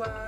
uh,